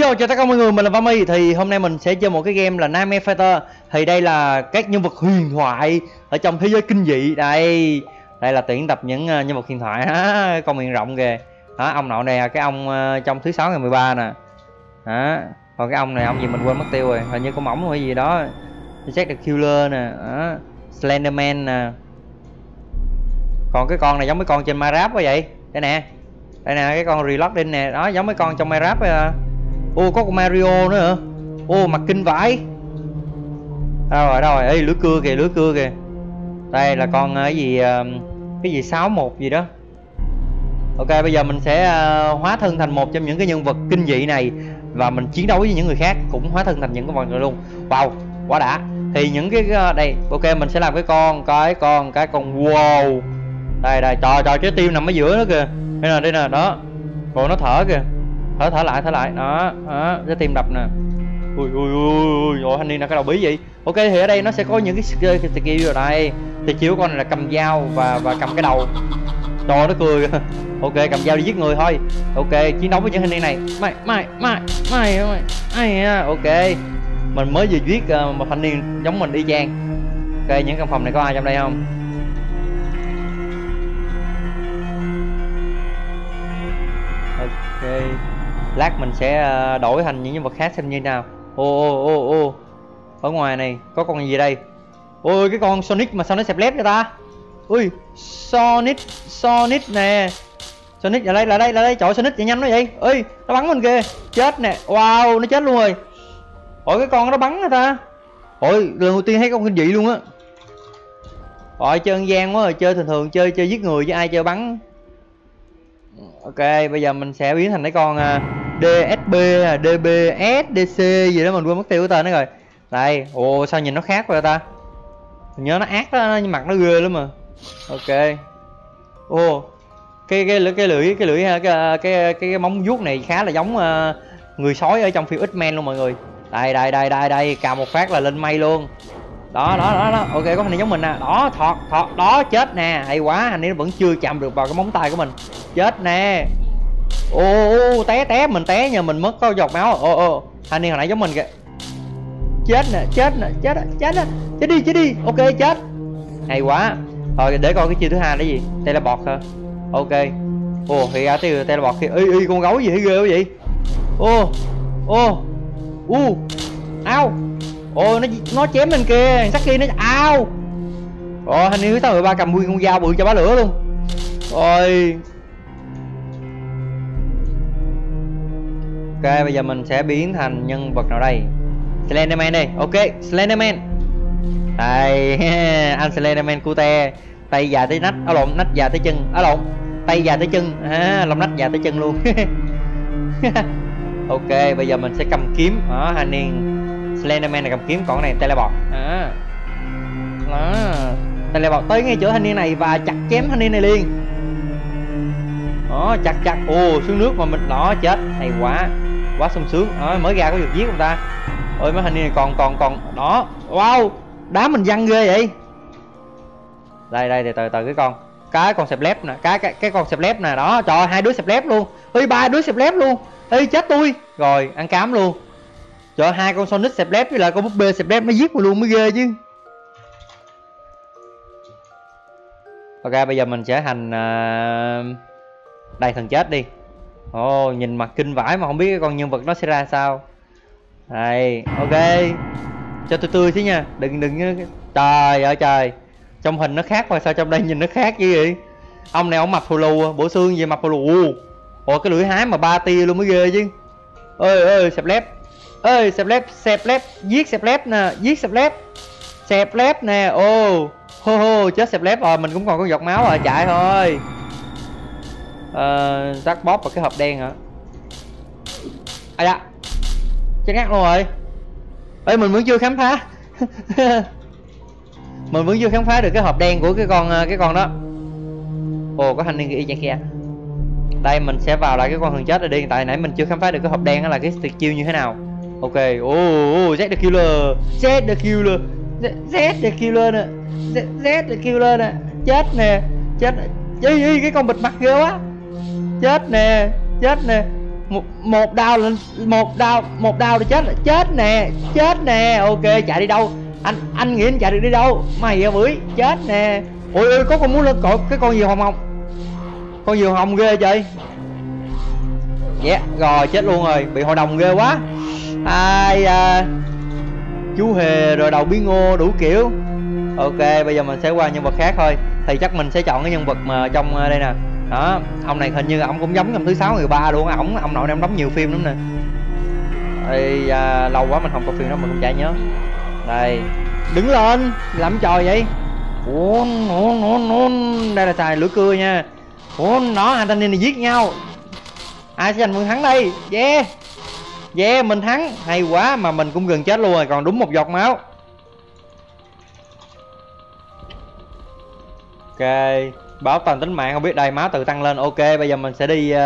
Yo, chào tất cả mọi người, mình là Vami. Thì hôm nay mình sẽ chơi một cái game là Nightmare Fighter. Thì đây là các nhân vật huyền thoại Ở trong thế giới kinh dị. Đây Đây là tuyển tập những ờ, nhân vật huyền thoại. Ha Con miệng rộng kìa. Đó, ông nọ này cái ông ờ, trong thứ sáu ngày 13 nè. Đó Còn cái ông này, ông gì mình quên mất tiêu rồi. Hình như có mỏng hay gì đó. Jack the Killer nè Đó Slenderman nè Còn cái con này giống mấy con trên Minecraft quá vậy? Đây nè. Đây nè, cái con Reloading nè. Đó, giống mấy con trong Minecraft vậy à. Ô có con Mario nữa hả? Ô mặt kinh vãi. Đâu rồi đâu rồi? Ê lưỡi cưa kìa lưỡi cưa kìa. Đây là con à, cái gì à, cái gì 61 gì đó. Ok bây giờ mình sẽ hóa thân thành một trong những cái nhân vật kinh dị này và mình chiến đấu với những người khác cũng hóa thân thành những cái vật người luôn. Wow quá đã thì những cái ờ, đây ok mình sẽ làm cái con cái con cái con wow. Đây đây trời trời trái tim nằm ở giữa đó kìa. Đây nè đây nè đó. Rồi nó thở kìa. Thở thở lại thở lại. Đó đó trái tim đập nè. Ui ui ui ui thanh niên là cái đầu bí vậy. Ok thì ở đây nó sẽ có những cái skill cái skill rồi đây. Thì chiếu con này là cầm dao và và cầm cái đầu. Cho nó cười kìa. ok cầm dao đi giết người thôi. Ok chiến đấu với những thanh niên này. Mày mày mày mày mày. Mày à, ok mình mới vừa viết ờ, uh, một thanh niên giống mình y chang. Ok những căn phòng này có ai trong đây không? Ok. Lát mình sẽ uh, đổi thành những nhân vật khác xem như nào. Ô ô ô ô. Ở ngoài này có con gì đây? Ôi cái con sonic mà sao nó xẹp lép vậy ta? Ui sonic sonic nè. Sonic ở đây là đây là đây trời sonic chạy nhanh nó vậy. Ơi nó bắn mình kìa. Chết nè. Wow nó chết luôn rồi ôi cái con nó bắn người ta ôi lần đầu tiên thấy con kinh dị luôn á Ôi chơi gian quá rồi, chơi thường thường chơi chơi giết người chứ ai chơi bắn Ok, bây giờ mình sẽ biến thành cái con à, DSB, à, DBS, DC gì đó mình quên mất tiêu cái tên nó rồi. Đây, ồ sao nhìn nó khác vậy ta? Mình nhớ nó ác đó, nhưng mặt nó ghê lắm mà. Ok. Ồ. Cái cái lưỡi cái lưỡi cái lưỡi cái à, cái cái, cái móng vuốt này khá là giống uh, người sói ở trong phim X-Men luôn mọi người. Đây đây đây đây đây, cào một phát là lên mây luôn. Đó đó đó đó, ok có hình này giống mình nè. Đó, thọt thọt đó chết nè, hay quá, hình này nó vẫn chưa chạm được vào cái móng tay của mình. Chết nè. Ô ô té té mình té nhờ mình mất có giọt máu. Ô ô thanh niên hồi nãy giống mình kìa. Chết nè chết nè chết nè chết nè. Chết đi chết đi. Ok chết. Hay quá. Rồi để coi cái chiêu thứ hai là gì. Teleport hả? Ok. Ồ thì ra tiêu bọt kia y y con gấu gì thấy ghê quá vậy? Ô ô u ao ôi nó nó chém mình kia, sắc kia nó ao rồi hình như tao mười ba cầm nguyên con dao bự cho bá lửa luôn rồi Ok, bây giờ mình sẽ biến thành nhân vật nào đây? Slenderman đi. Ok, Slenderman. Đây, anh Slenderman cute. Tay dài tới nách, áo lộn, nách dài tới chân. Áo lộn, tay dài tới chân. À, lông nách dài tới chân luôn. ok, bây giờ mình sẽ cầm kiếm. Đó, hai niên Slenderman này cầm kiếm, còn này teleport. À. Đó. Teleport tới ngay chỗ thanh niên này và chặt chém thanh niên này liền. Đó, chặt chặt. Ồ, xuống nước mà mình đó chết. Hay quá quá sung sướng đó, mới ra có việc giết ông ta ôi mấy thanh niên này còn còn còn đó wow đá mình văng ghê vậy đây đây từ từ từ cái con cái con xẹp lép nè cái cái cái con xẹp lép nè đó trời hai đứa xẹp lép luôn ơi ba đứa xẹp lép luôn ê chết tôi. Rồi ăn cám luôn. Trời hai con sonic xẹp lép với lại con búp bê xẹp lép nó giết mà luôn mới ghê chứ. Ok bây giờ mình sẽ thành uh, à, đây thần chết đi. Ồ, oh, nhìn mặt kinh vãi mà không biết cái con nhân vật nó sẽ ra sao. Đây, ok. Cho tôi tươi thế nha. Đừng, đừng Trời ơi trời. Trong hình nó khác mà sao trong đây nhìn nó khác chứ vậy? Ông này ông mập phù lù Bộ xương gì mập phù lù ủa cái lưỡi hái mà ba tia luôn mới ghê chứ. Ơi ơi, xẹp lép. Ơi xẹp lép, xẹp lép Giết xẹp lép nè, giết xẹp lép. Xẹp lép nè, ô Hô hô, chết xẹp lép rồi, mình cũng còn có giọt máu rồi, chạy thôi. Ờ rắc bóp vào cái hộp đen hả? À dạ. Chết ngắt luôn rồi. Ê mình vẫn chưa khám phá. Mình vẫn chưa khám phá được cái hộp đen của cái con ờ, cái con đó. Ồ có thanh niên y chang kia đây mình sẽ vào lại cái con thần chết rồi đi. Tại nãy mình chưa khám phá được cái hộp đen đó là cái chiêu như thế nào? Ok ô oh, oh, the Killer. Z the Killer. Z, Z killer nè. Z, Z killer nè. Chết nè. Chết Ý, cái con bịt mặt ghê quá. Chết nè. Chết nè. Một một đau lên một đau một đau rồi chết là chết nè. Chết nè. Ok chạy đi đâu? Anh anh nghĩ anh chạy được đi đâu? Mày à bưởi. Chết nè. Ôi ôi có con muốn lên cột cái con gì hồng hồng con diều hồng ghê chơi, dạ rồi chết luôn rồi. Bị hội đồng ghê quá. Ai à, chú hề rồi đầu bí ngô đủ kiểu. Ok bây giờ mình sẽ qua nhân vật khác thôi. Thì chắc mình sẽ chọn cái nhân vật mà trong à, đây nè. Đó ông này hình như ông cũng giống trong thứ sáu người ba luôn ổng ông nội em đóng nhiều phim lắm nè. Ê, à, lâu quá mình không có phim đó mình cũng chả nhớ. Đây đứng lên. Làm trò vậy? Ủa ủa ủa ủa đây là xài lưỡi cưa nha ủa nó hai thanh niên này giết nhau. Ai sẽ giành phần thắng đây? Yeah. Yeah mình thắng. Hay quá mà mình cũng gần chết luôn rồi còn đúng một giọt máu. Ok báo toàn tính mạng không biết đây máu tự tăng lên. Ok bây giờ mình sẽ đi uh,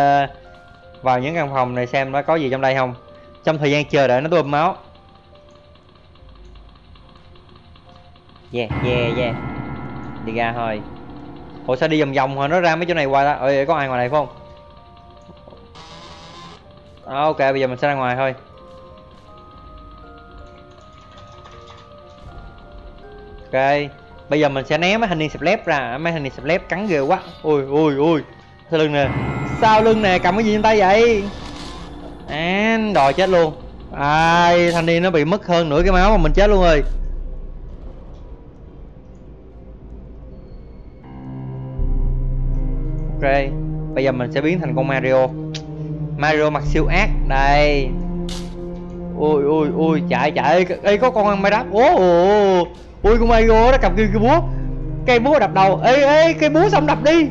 vào những căn phòng này xem nó có gì trong đây không. Trong thời gian chờ đợi nó bơm máu. Yeah yeah yeah. Đi ra thôi hồi sao đi vòng vòng rồi nó ra mấy chỗ này qua đó ơi có ai ngoài này không? À, ok bây giờ mình sẽ ra ngoài thôi. Ok bây giờ mình sẽ ném mấy thanh niên sập lép ra. Mấy thanh niên sập lép cắn ghê quá. Ui ui ui. Sau lưng nè? Sau lưng nè? Cầm cái gì trên tay vậy? À, đòi chết luôn. Ai thanh niên nó bị mất hơn nửa cái máu mà mình chết luôn rồi. Ok bây giờ mình sẽ biến thành con mario. Mario mặc siêu ác đây. Ui ui ui chạy chạy. Ê có con ăn mai đáp. Ố ồ ui con mario nó cầm kia cái búa. Cây búa đập đầu. Ê ê cây búa xong đập đi.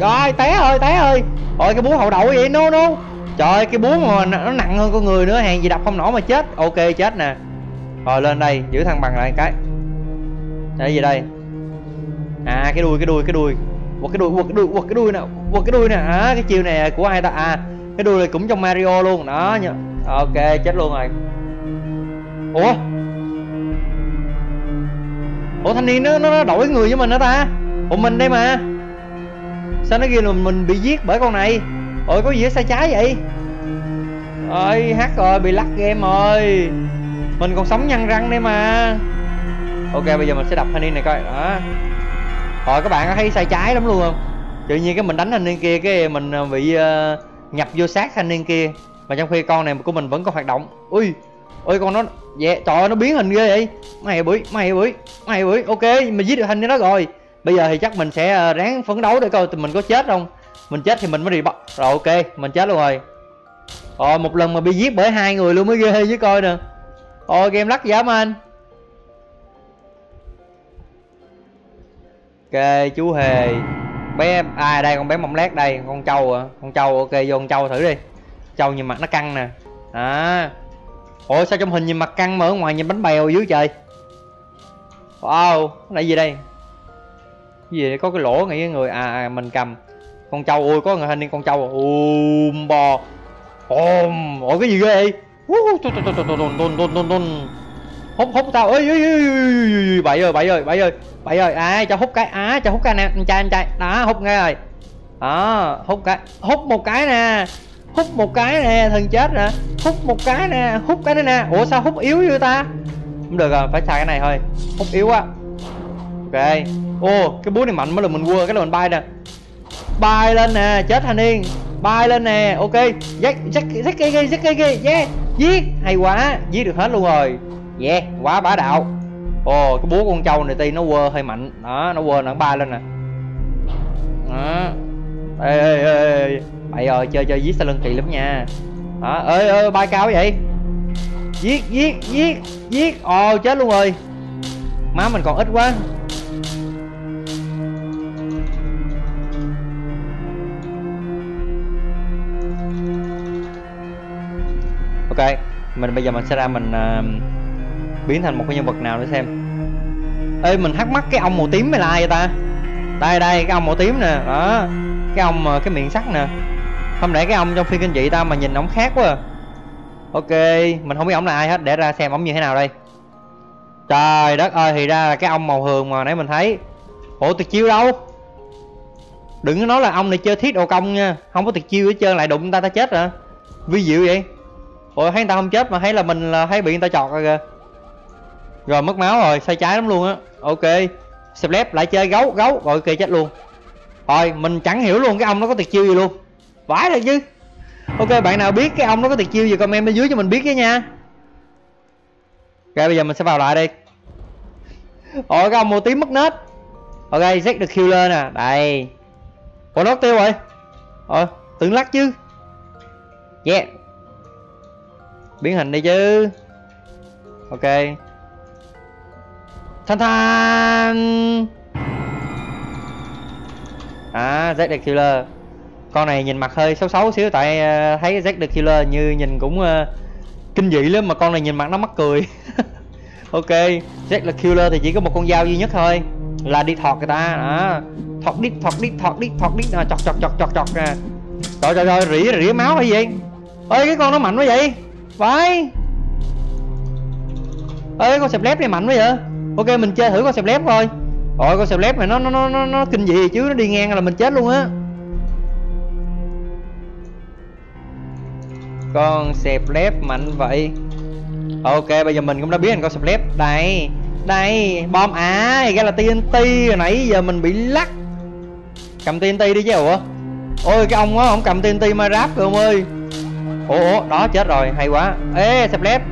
Rồi té ơi té ơi ôi cái búa hậu đậu vậy no no. Trời ơi, cái búa mà nó nặng hơn con người nữa hàng gì đập không nổi mà chết. Ok chết nè. Rồi lên đây giữ thăng bằng lại cái. Cái gì đây? À cái đuôi cái đuôi cái đuôi quật cái đuôi quật cái đuôi quật cái đuôi nè quật cái đuôi nè. À cái chiêu này của ai ta? À cái đuôi này cũng trong mario luôn. Đó nha ok, chết luôn rồi. Ủa? Ủa, thanh niên nó nó nó đổi người với mình hả ta? Ủa, mình đây mà. Sao nó ghi là mình bị giết bởi con này? Ôi có gì sai trái vậy? Ơi hát rồi, bị lắc game rồi. Mình còn sống nhăn răng đây mà. Ok, bây giờ mình sẽ đập thanh niên này coi. Đó. Hồi các bạn có thấy sai trái lắm luôn không? Tự nhiên cái mình đánh thanh niên kia cái mình ờ, bị uh, nhập vô sát thanh niên kia. Mà trong khi con này của mình vẫn còn hoạt động. Ui ôi con nó dạ trời ơi, nó biến hình ghê vậy. Mày bưởi mày bưởi mày bưởi. Ok mình giết được thanh niên đó rồi. Bây giờ thì chắc mình sẽ ờ, ráng phấn đấu để coi tụi mình có chết không. Mình chết thì mình mới đi bắt. Rồi ok mình chết luôn rồi. Rồi một lần mà bị giết bởi hai người luôn mới ghê với coi nè. Ôi game lắc dám anh? Ok chú hề bé ai đây con bé mông lét đây con trâu à con trâu ok vô con trâu thử đi trâu nhìn mặt nó căng nè à ủa sao trong hình nhìn mặt căng mà ở ngoài nhìn bánh bèo dưới trời wow cái gì đây cái gì đây? có cái lỗ nghĩ cái người à, à mình cầm con trâu ui có người hình niên con trâu ùm bò ôm ủa cái gì ghê vậy hút hút tao. Ơi ơi ơi bảy ơi bảy ơi bảy ơi. Bảy ơi à cho hút cái à cho hút cái nè. Anh trai anh trai. Đó hút cái rồi. Đó hút cái. Hút một cái nè. Hút một cái nè thần chết nè. Hút một cái nè hút cái nữa nè. Ủa sao hút yếu như ta? Không được rồi phải xài cái này thôi. Hút yếu quá, ok. Ô cái búa này mạnh mới là mình quơ cái là mình bay nè. Bay lên nè chết thanh niên. Bay lên nè ok. Giết giết giết giết giết giết giết. Giết. Yeah giết. Hay quá giết được hết luôn rồi yeah quá bá đạo. Ồ cái búa con trâu này ti nó quơ hơi mạnh. Đó nó quơ nó bay lên nè. Đó. Ê ê ê ê bậy rồi chơi chơi giết sau lưng kỳ lắm nha. Đó ơi ê bay cao vậy? Giết giết giết giết. Ồ chết luôn rồi. Má mình còn ít quá. Ok mình bây giờ mình sẽ ra mình uh, biến thành một cái nhân vật nào để xem. Ê, mình thắc mắc cái ông màu tím này là ai vậy ta? Đây đây, cái ông màu tím nè, đó. Cái ông ờ, cái miệng sắt nè. Không lẽ cái ông trong phim kinh dị ta mà nhìn ông khác quá à. ok, mình không biết ông là ai hết, để ra xem ông như thế nào đây. Trời đất ơi, thì ra là cái ông màu hường mà nãy mình thấy. Ủa, tuyệt chiêu đâu? Đừng có nói là ông này chơi thiết đồ công nha. Không có tuyệt chiêu hết trơn, lại đụng người ta ta chết hả? Vi diệu vậy? Ủa, thấy người ta không chết mà thấy là mình là thấy bị người ta chọt rồi kìa. Rồi, mất máu rồi sai trái lắm luôn á. Ok Slap lại chơi gấu gấu, rồi ok chết luôn. Rồi, mình chẳng hiểu luôn cái ông nó có tuyệt chiêu gì luôn. Vãi rồi chứ. Ok, bạn nào biết cái ông nó có tuyệt chiêu gì, comment bên dưới cho mình biết với nha. Ok, bây giờ mình sẽ vào lại đi Ôi, cái ông màu tím mất nết. Ok Jack được Killer nè. Đây. Ủa, nó tiêu rồi. Ờ tưởng lắc chứ. Yeah. Biến hình đi chứ. Ok. Thanh than, À Jack the Killer. Con này nhìn mặt hơi xấu xấu xíu Tại ờ, thấy Jack the Killer như nhìn cũng uh, kinh dị lắm Mà con này nhìn mặt nó mắc cười. Ok Jack là killer thì chỉ có một con dao duy nhất thôi là đi thọt người ta à, thọt đít thọt đít thọt đít thọt đít à, chọt chọt chọt chọt chọt nè à. trời trời trời rỉ rỉ máu hay gì? Ơi cái con nó mạnh quá vậy? Phải ơi con sẹp lép này mạnh quá vậy? Ok mình chơi thử con sẹp lép thôi ôi con sẹp lép này nó nó nó nó, nó kinh dị chứ nó đi ngang là mình chết luôn á. Con sẹp lép mạnh vậy. Ok bây giờ mình cũng đã biết thành con sẹp lép. Đây đây bom à ra là TNT hồi nãy giờ mình bị lắc. Cầm TNT đi chứ ủa? Ôi cái ông á không cầm TNT mà ráp rồi ông ơi. Ủa, ủa đó chết rồi hay quá. Ê sẹp lép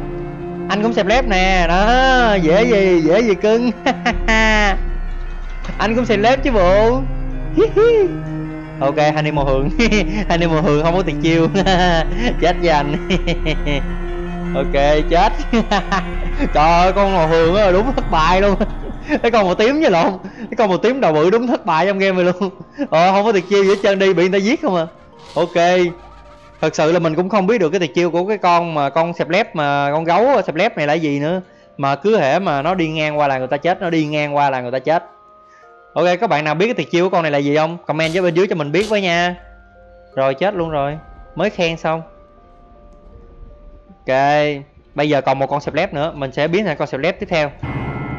anh cũng xẹp lép nè, đó, dễ gì dễ gì cưng. Anh cũng xẹp lép chứ bộ. Ok anh đi màu hường. Anh đi màu hường không có tiền chiêu. Chết với anh. Ok, chết. Trời ơi, con màu hường á, đúng thất bại luôn. Cái con màu tím với lộn. Cái con màu tím đầu bự đúng thất bại trong game này luôn. Ờ không có tiền chiêu gì hết trơn đi, bị người ta giết không à. Ok thật sự là mình cũng không biết được cái tuyệt chiêu của cái con mà con sẹp lép mà con gấu sẹp lép này là gì nữa. Mà cứ hễ mà nó đi ngang qua là người ta chết, nó đi ngang qua là người ta chết. Ok, các bạn nào biết cái tuyệt chiêu của con này là gì không? Comment dưới bên dưới cho mình biết với nha. Rồi, chết luôn rồi. Mới khen xong. Ok, bây giờ còn một con sẹp lép nữa. Mình sẽ biến thành con sẹp lép tiếp theo.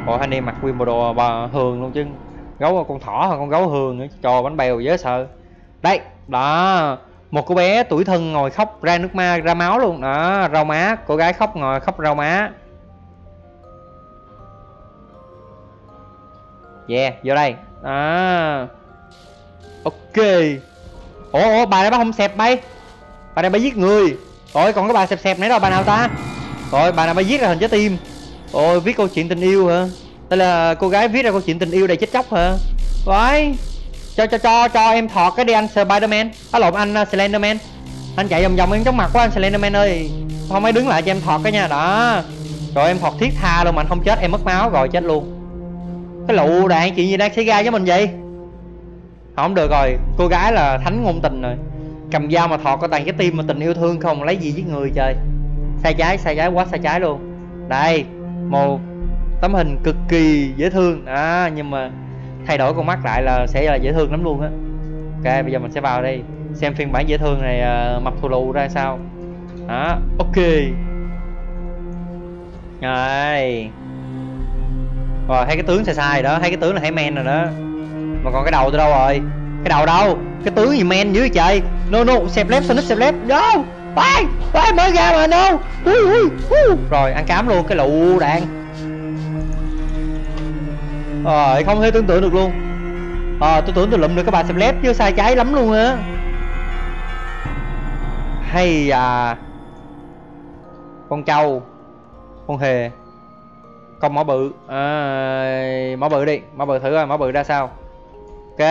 Ôi anh em mặc nguyên bộ đồ bà, hường luôn chứ. Gấu à, con thỏ hay con gấu hường nữa trò bánh bèo dễ sợ. Đây, đó một cô bé tuổi thân ngồi khóc ra nước ma, ra máu luôn. Đó, rau má. Cô gái khóc ngồi khóc rau má. Yeah, vô đây. À ok. Ủa ủa, bà này bà không xẹp bay. Bà này bà giết người. Rồi còn cái bà xẹp xẹp nãy đâu, bà nào ta? Rồi bà nào bà viết ra hình trái tim. Ôi, viết câu chuyện tình yêu hả? Đây là cô gái viết ra câu chuyện tình yêu đầy chết chóc hả? Vậy cho cho cho cho em thọt cái đi anh Spiderman. Á lộn anh uh, Slenderman. Anh chạy vòng vòng em chóng mặt của anh Slenderman ơi. Không ấy đứng lại cho em thọt cái nha đó. Rồi em thọt thiết tha luôn mà anh không chết em mất máu rồi chết luôn. Cái lụ đạn chuyện gì đang xảy ra với mình vậy? Không được rồi cô gái là thánh ngôn tình rồi. Cầm dao mà thọt có tàn cái tim mà tình yêu thương không lấy gì giết người trời. Sai trái sai trái quá sai trái luôn. Đây một tấm hình cực kỳ dễ thương. À nhưng mà thay đổi con mắt lại là sẽ là dễ thương lắm luôn á. Ok bây giờ mình sẽ vào đây xem phiên bản dễ thương này ờ, uh, mập thù lù ra sao. Đó ok. Rồi. Rồi thấy cái tướng sai sai đó thấy cái tướng là thấy men rồi đó. Mà còn cái đầu tôi đâu rồi? Cái đầu đâu? Cái tướng gì men dưới trời? No no xẹp lép sonic xẹp lép. No Bay, bay mới ra mà no. Ui, ui, ui. rồi ăn cám luôn cái lụ đạn. Ờ, rồi không thể tưởng tượng được luôn. Ờ tôi tưởng tôi lụm được các bạn xem lép chứ sai trái lắm luôn á. Hay à con trâu con hề con mỏ bự. À, mỏ bự đi mỏ bự thử coi mỏ bự ra sao. Ok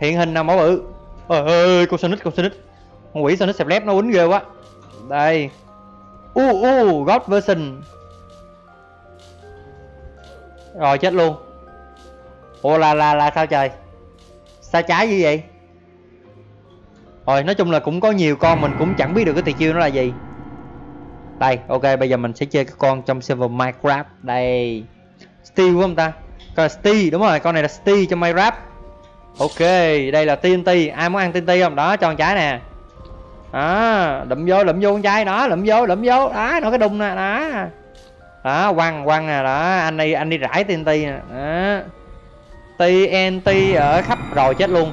hiện hình nào mỏ bự. Ờ, ơi ơi con sonic con sonic. Con quỷ sonic xẹp lép nó quýnh ghê quá. Đây. U uh, u uh, god version. Rồi chết luôn ồ là là là sao trời? Sao trái như vậy? Rồi, nói chung là cũng có nhiều con mình cũng chẳng biết được cái tuyệt chiêu nó là gì. Đây, ok, bây giờ mình sẽ chơi cái con trong server minecraft. Đây. Steel của không ta? Con là steel, đúng rồi, con này là steel trong minecraft. Ok, đây là tnt. Ai muốn ăn tnt không? Đó, cho con trái nè. Đó, lụm vô lụm vô con trái. Đó, lụm vô lụm vô. Đó, nó cái đùng nè. Đó. Đó, quăng quăng nè. Đó, anh đi anh đi rải TNT nè. Đó. TNT ở khắp rồi chết luôn.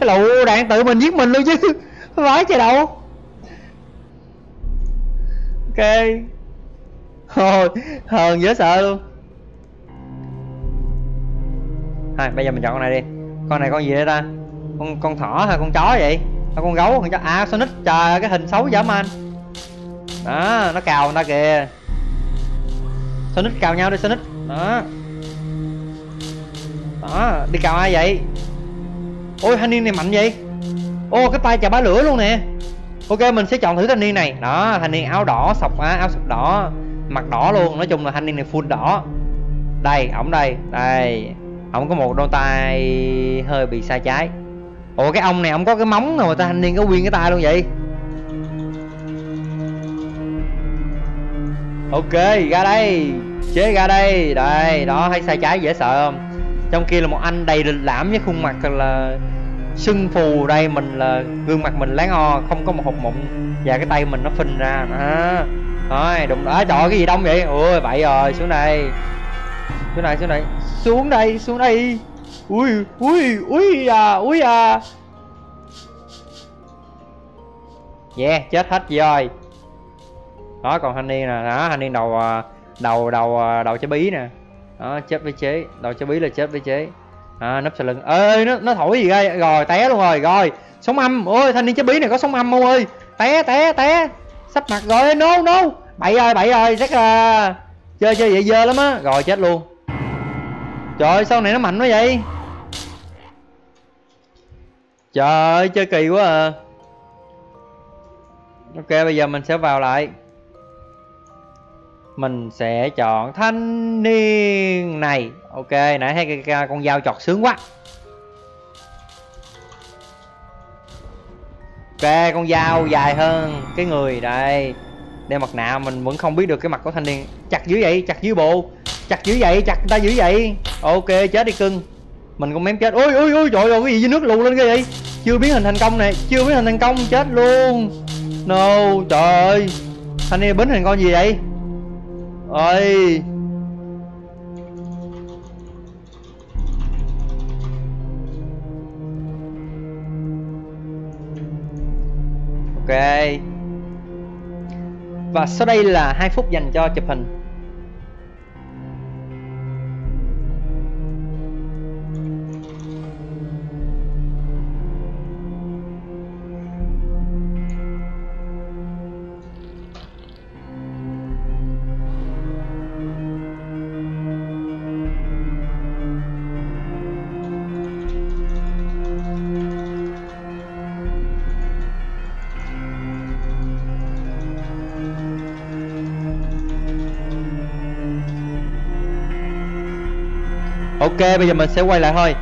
Cái lụ đạn tự mình giết mình luôn chứ. Vãi trời đâu. Ok. Thôi hờn dễ sợ luôn. Thôi bây giờ mình chọn con này đi. Con này con gì đây ta? Con con thỏ hay con chó vậy? Hay con gấu, con chó? À sonic. Trời cái hình xấu dở man đó, nó cào người ta kìa. Sonic cào nhau đi, sonic. Đó đó, đi cào ai vậy? Ôi, thanh niên này mạnh vậy? Ô, cái tay chà bá lửa luôn nè. Ok, mình sẽ chọn thử thanh niên này. Đó, thanh niên áo đỏ, sọc á, áo sọc đỏ. Mặt đỏ luôn, nói chung là thanh niên này full đỏ. Đây, ổng đây. Đây, ổng có một đôi tay hơi bị sai trái. Ủa, cái ông này ổng có cái móng rồi ta thanh niên có nguyên cái tay luôn vậy? Ok, ra đây. Chế ra đây. Đây, đó, thấy sai trái dễ sợ không? Trong kia là một anh đầy lịch lãm với khuôn mặt là sưng phù. Đây mình là gương mặt mình láng o không có một hột mụn. Và cái tay mình nó phình ra. À, thôi đụng đó. Trời ơi, cái gì đông vậy? Ôi vậy rồi. Xuống đây. Xuống đây xuống đây. Xuống đây xuống đây. Ui ui ui à ui à. Yeah chết hết rồi đó còn thanh niên nè. Đó thanh niên đầu à, đầu đầu à, đầu trái bí nè đó chết với chế. Đầu cho bí là chết với chế. À, nấp sau lưng. Ơi nó nó thổi gì đây, rồi té luôn rồi. Rồi sống âm. Ôi thanh niên chế bí này có sống âm không ơi? Té té té. Sắp mặt rồi. No no. Bậy ơi bậy ơi. Chắc là chơi chơi vậy dơ lắm á. Rồi chết luôn. Trời ơi này nó mạnh quá vậy? Trời ơi chơi kỳ quá à. Ok bây giờ mình sẽ vào lại mình sẽ chọn thanh niên này. Ok nãy thấy cái, cái con dao chọt sướng quá. Ok con dao dài hơn cái người đây. Đeo mặt nạ mình vẫn không biết được cái mặt của thanh niên. Chặt dưới vậy chặt dưới bộ. Chặt dưới vậy chặt người ta dưới vậy. Ok chết đi cưng. Mình cũng mém chết. Ôi ôi ôi trời ơi cái gì dưới nước lù lên cái vậy? Chưa biến hình thành công này chưa biến hình thành công chết luôn. No trời ơi. Thanh niên biến hình con gì vậy? Ơi ok. Và sau đây là hai phút dành cho chụp hình. Ok bây giờ mình sẽ quay lại thôi.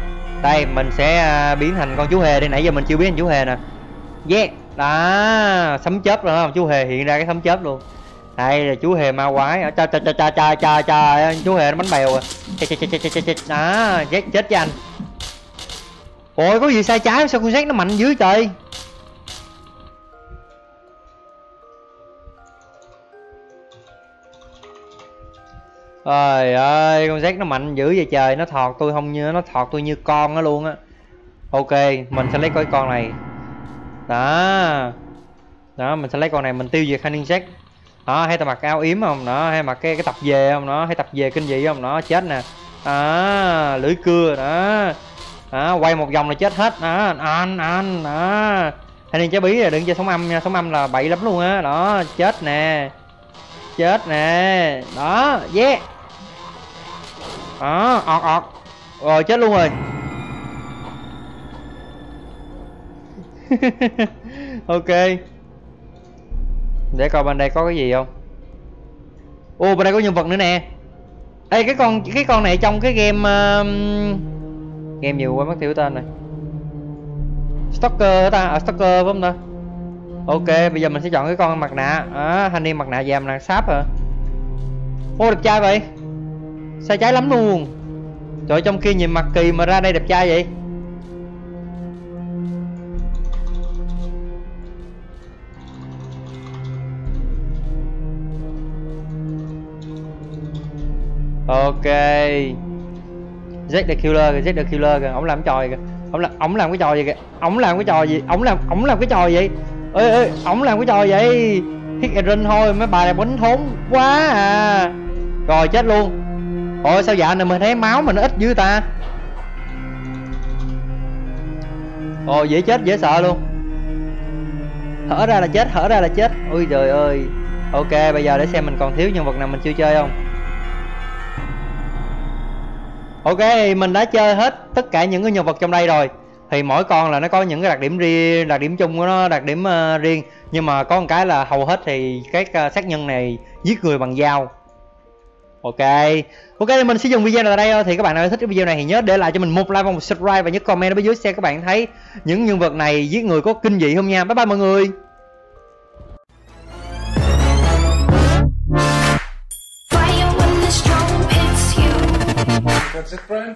Đây mình sẽ à, biến thành con chú hề đi. Nãy giờ mình chưa biến thành chú hề nè. Yeah. Đó sấm chớp rồi không? Chú hề hiện ra cái sấm chớp luôn. Đây là chú hề ma quái. Ờ, trời trời trời trời trời trời chú hề nó bánh bèo à. rồi. chết chết chết chết chết chết đó chết chết cho anh. Ôi có gì sai trái? Sao con xét nó mạnh dữ trời? Trời ơi, con rác nó mạnh dữ vậy trời. Nó thọt tôi không như, nó thọt tôi như con nó luôn á. Ok, mình sẽ lấy cái con này. Đó. Đó, mình sẽ lấy con này, mình tiêu diệt hai niên đó, hay ta mặc áo yếm không? Đó, hay mặc cái cái tập về không? Đó, hay tập về kinh dị không? Đó, chết nè. Đó, lưỡi cưa, đó. Đó, quay một vòng là chết hết. Đó, anh anh, đó. Hay nên trái bí là đừng chơi sống âm nha sống âm là bậy lắm luôn á. Đó, chết nè. Chết nè. Đó, yeah đó ọt ọt rồi chết luôn rồi. Ok. Để coi bên đây có cái gì không? Ô bên đây có nhân vật nữa nè. Ê cái con cái con này trong cái game uh, game nhiều quá mất tiêu tên này. stalker ta? À, stalker phải không ta? Ok bây giờ mình sẽ chọn cái con mặt nạ. Ờ, à, thanh niên mặt nạ dàm là sáp hả? Ô đẹp trai vậy sai trái lắm luôn? Trời trong kia nhìn mặt kỳ mà ra đây đẹp trai vậy? Jack the Killer kìa, Jack the Killer kìa, ổng làm cái trò gì kìa? Ổng làm, ổng làm cái trò gì kìa? Ổng làm cái trò gì, ổng làm, ổng làm cái trò gì? Ê ê, ổng làm cái trò gì? Hit and run thôi, mấy bà này bánh thốn quá à. Rồi chết luôn. Ôi sao dạ này mình thấy máu mình nó ít dữ ta? Ồ dễ chết dễ sợ luôn. Hở ra là chết, hở ra là chết. Ui trời ơi. Ok bây giờ để xem mình còn thiếu nhân vật nào mình chưa chơi không? Ok mình đã chơi hết tất cả những cái nhân vật trong đây rồi. Thì mỗi con là nó có những cái đặc điểm riêng, đặc điểm chung của nó, đặc điểm uh, riêng. Nhưng mà có một cái là hầu hết thì các uh, sát nhân này giết người bằng dao. Ok. Ok mình sẽ dừng video này tại đây thôi. Thì các bạn nào thích cái video này thì nhớ để lại cho mình một like và một subscribe Và nhớ comment ở bên dưới xem các bạn thấy những nhân vật này giết người có kinh dị không nha. Bye bye mọi người. Fire when the storm hits you. That's it, friend?